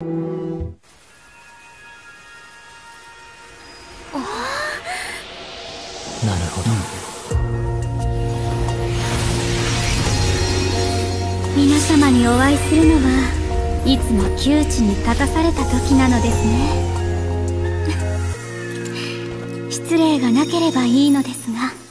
なるほど。皆様にお会いするのはいつも窮地に立たされた時なのですね。失礼がなければいいのですが。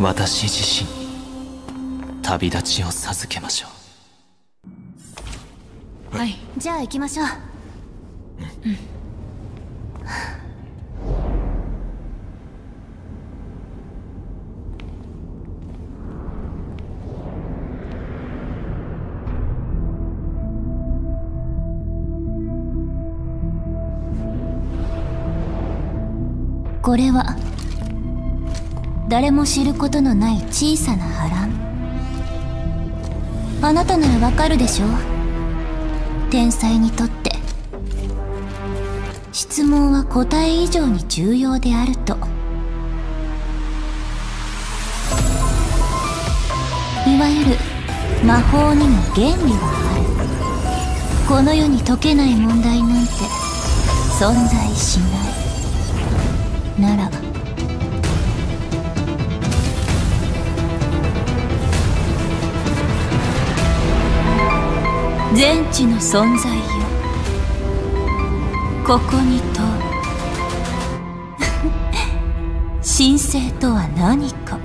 私自身旅立ちを授けましょう。はい。じゃあ行きましょう。これは誰も知ることのない小さな波乱。あなたならわかるでしょ天才にとって。質問は答え以上に重要であると。いわゆる魔法にも原理はある。この世に解けない問題なんて存在しない。全知の存在よ。ここに問う 神聖とは何か。